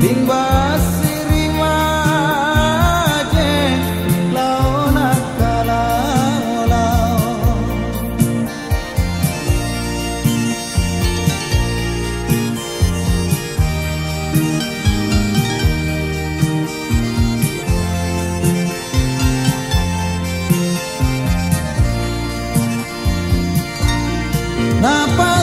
Limbas na paz.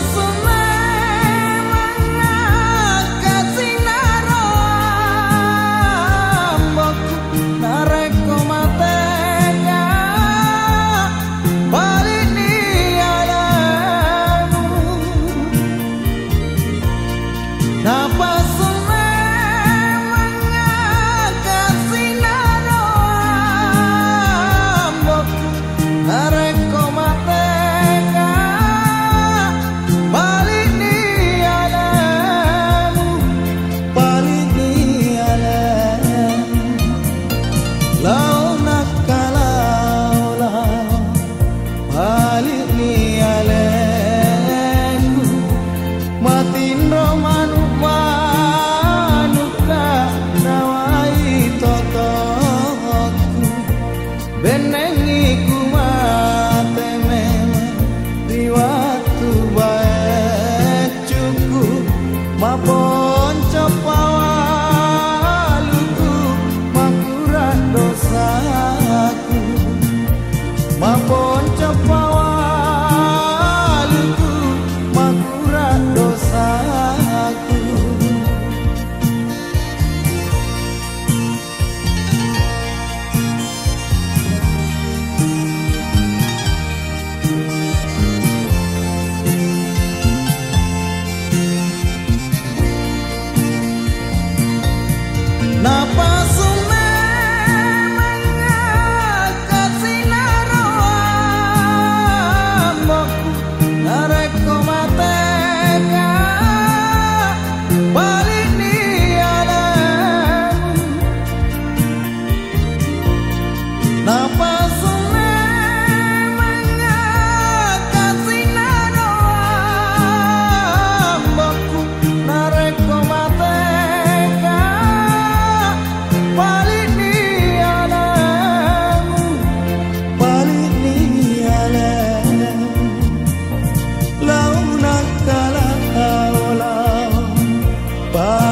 Bye.